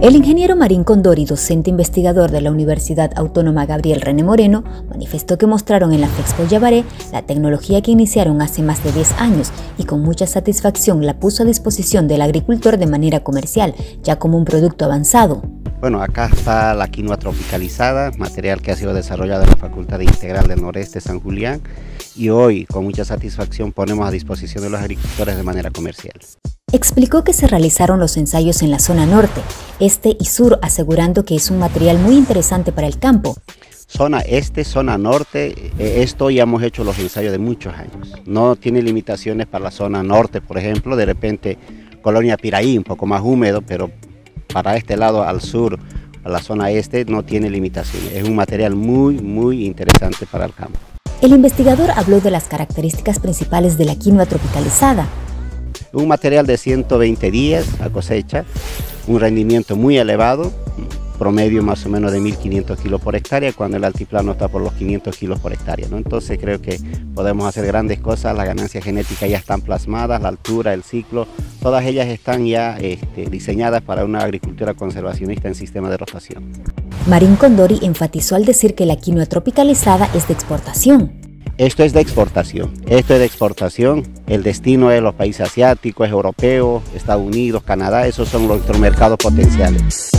El ingeniero Marín Condori, docente investigador de la Universidad Autónoma Gabriel René Moreno, manifestó que mostraron en la Fexpo Yabaré la tecnología que iniciaron hace más de 10 años y con mucha satisfacción la puso a disposición del agricultor de manera comercial, ya como un producto avanzado. Bueno, acá está la quinoa tropicalizada, material que ha sido desarrollado en la Facultad de Integral del Noreste San Julián y hoy con mucha satisfacción ponemos a disposición de los agricultores de manera comercial. Explicó que se realizaron los ensayos en la zona norte, este y sur, asegurando que es un material muy interesante para el campo. Zona este, zona norte, eh, esto ya hemos hecho los ensayos de muchos años. No tiene limitaciones para la zona norte, por ejemplo, de repente Colonia Piraí, un poco más húmedo, pero para este lado al sur, a la zona este, no tiene limitaciones. Es un material muy, muy interesante para el campo. El investigador habló de las características principales de la quinoa tropicalizada, un material de 120 días a cosecha, un rendimiento muy elevado, promedio más o menos de 1.500 kilos por hectárea, cuando el altiplano está por los 500 kilos por hectárea. Entonces creo que podemos hacer grandes cosas, las ganancias genéticas ya están plasmadas, la altura, el ciclo, todas ellas están ya este, diseñadas para una agricultura conservacionista en sistema de rotación. Marín Condori enfatizó al decir que la quinoa tropicalizada es de exportación. Esto es de exportación, esto es de exportación, el destino es los países asiáticos, es Estados Unidos, Canadá, esos son nuestros mercados potenciales.